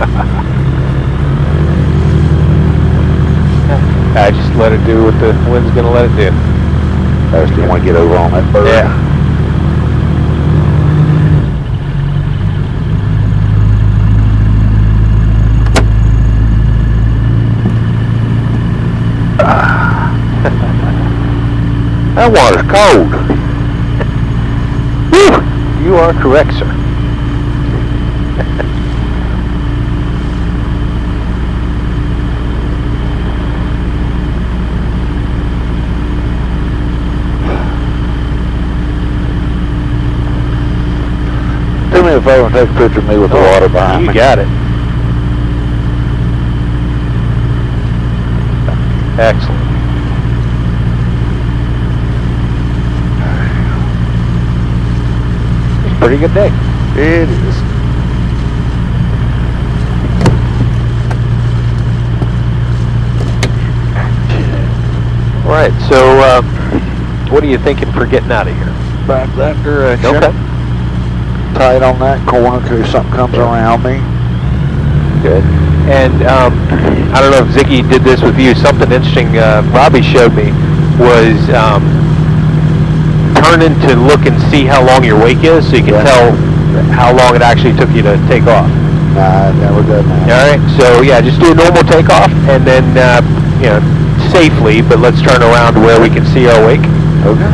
I just let it do what the wind's going to let it do. I just didn't want to get over on that bird. Yeah. That water's cold. you are correct, sir. Me a favor and take a picture of me with the water behind you me. got it. Excellent. It's a pretty good day. It is. All right, so uh, what are you thinking for getting out of here? Back that direction. Okay. Tight on that corner in case something comes around me. Good. And um, I don't know if Ziggy did this with you. Something interesting uh, Robbie showed me was um, turning to look and see how long your wake is, so you can Yeah. tell how long it actually took you to take off. Nah, never done that. All right. So yeah, just do a normal takeoff, and then uh, you know safely, but let's turn around to where we can see our wake. Okay,